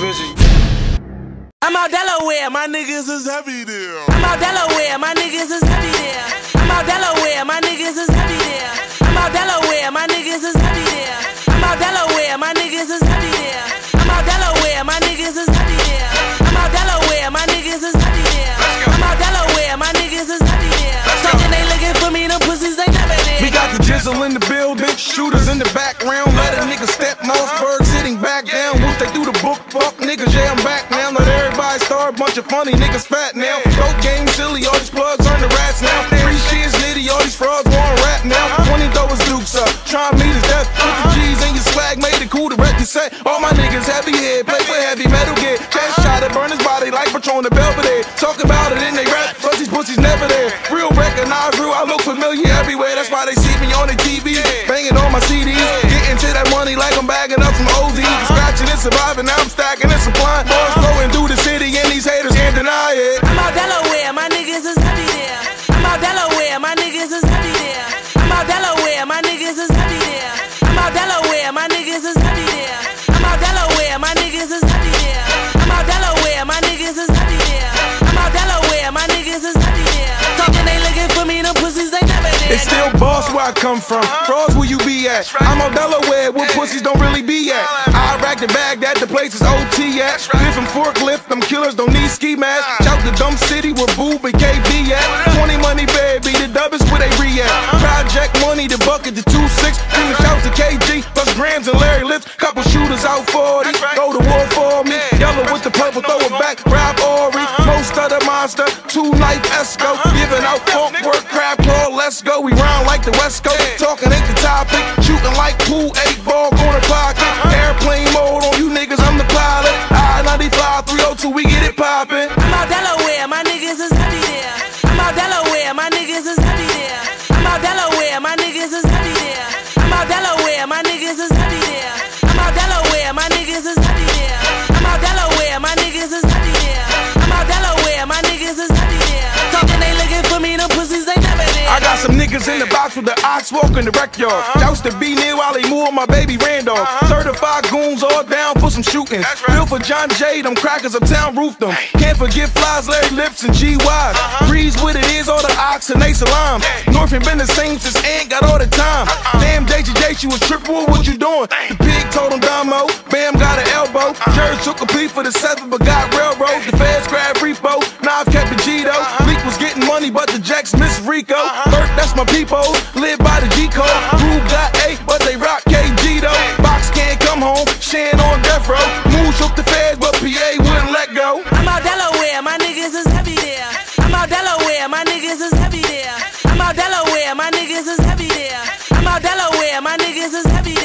vision. I'm out Delaware, my niggas is heavy there. I'm out Delaware, my niggas is heavy there. I'm out Delaware, my niggas is heavy there. I'm out Delaware, my niggas is heavy there. I'm out Delaware, my niggas is heavy there. I'm out Delaware, my niggas is heavy there. I'm out Delaware, my niggas is heavy there. I'm out Delaware, my niggas is heavy there. Talking they looking for me, them pussies ain't never there. We got the jizzle in the building, shooters in the background. Let a nigga step Mossberg fuck niggas, yeah, I'm back now. Let everybody start, bunch of funny niggas fat now. Dope game silly, all these plugs earn the rats now. Free Shizz Nitty, all these frauds want rap now. 20 throw his dukes up, try meet his death. Put the G's in your swag, made it cool to wreck the set. All my niggas heavy head, play with heavy metal gear. Chest shot it, burn his body like Patron the Belvedere. Talk about it in they rap, but these pussies never there. Real recognize real, I look familiar everywhere. That's why they see me on the TV, banging on my CDs. Getting to that money like I'm bagging up some OZs. Uh-huh. Scratching and surviving, now I'm out Delaware, It's still boss where I come from. Frauds where you be at. I'm on Delaware where pussies don't really be at. I rack the bag that the place is OT at. Different forklift, them killers don't need ski masks. Shout the dumb city where Boob and KB at. 20 money baby, the dub is where they re at. Project money, the bucket, the 2-6. King shouts to KG, plus grams and Larry Lips. Couple shooters out 40, go to war for me. Yellow with the purple, throw it back, let's go. We round like the West Coast. Talking ain't the topic. Eh? Shooting like pool, eight ball, corner pocket. Eh? Uh-huh. Airplane mode on you niggas, I'm the pilot. I-95, 302, we get it poppin'. I'm out Delaware, my niggas is heavy there. I'm out Delaware, my niggas is heavy there. I'm out Delaware, my niggas is heavy there. I'm out Delaware, my niggas is niggas in the box with the ox walking the rec yard. Doused uh-huh. to be near while they move my baby Randolph. Uh-huh. Certified goons all down for some shooting. Bill for John Jay, them crackers uptown roof them. Can't forget flies, Larry Lips, and G Wise. Breeze what it is, all the ox and they salam. North ain't been the same since ain't got all the time. Uh-uh. Damn, JJ, you was triple, what you doing? The pig told him Damo, Bam got an elbow. Uh-huh. Jerry took a plea for the seven, but got railroad. The feds grabbed repo, Nav kept the Gito. Leak was getting money, but the Jacks miss Rico. Bert, that's my people, live by the G code. Rube got A, but they rock KG though. Box can't come home, Shan on death row. Moon shook the feds, but PA wouldn't let go. I'm out Delaware, my niggas is heavy there. I'm out Delaware, my niggas is heavy there. I'm out Delaware, my niggas is heavy there. I'm out Delaware, my niggas is heavy